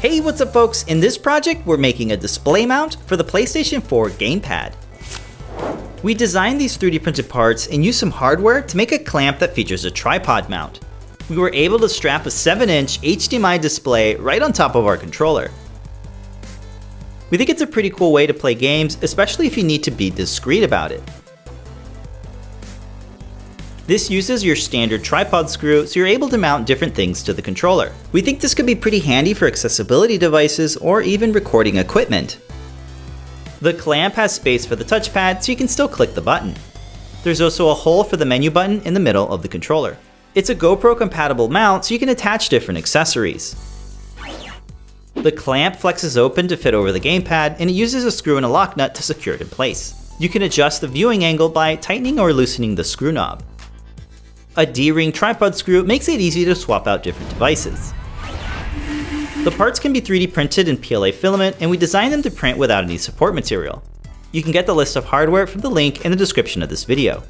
Hey, what's up folks? In this project, we're making a display mount for the PlayStation 4 gamepad. We designed these 3D printed parts and used some hardware to make a clamp that features a tripod mount. We were able to strap a 7-inch HDMI display right on top of our controller. We think it's a pretty cool way to play games, especially if you need to be discreet about it. This uses your standard tripod screw so you're able to mount different things to the controller. We think this could be pretty handy for accessibility devices or even recording equipment. The clamp has space for the touchpad so you can still click the button. There's also a hole for the menu button in the middle of the controller. It's a GoPro compatible mount so you can attach different accessories. The clamp flexes open to fit over the gamepad and it uses a screw and a lock nut to secure it in place. You can adjust the viewing angle by tightening or loosening the screw knob. A D-ring tripod screw makes it easy to swap out different devices. The parts can be 3D printed in PLA filament and we designed them to print without any support material. You can get the list of hardware from the link in the description of this video.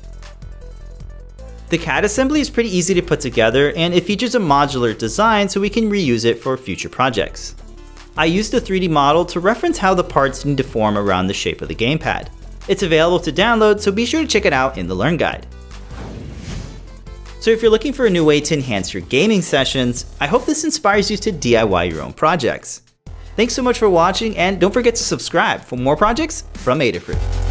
The CAD assembly is pretty easy to put together and it features a modular design so we can reuse it for future projects. I used a 3D model to reference how the parts need to form around the shape of the gamepad. It's available to download so be sure to check it out in the Learn Guide. So if you're looking for a new way to enhance your gaming sessions, I hope this inspires you to DIY your own projects. Thanks so much for watching and don't forget to subscribe for more projects from Adafruit.